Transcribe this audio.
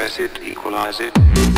compress it, equalize it.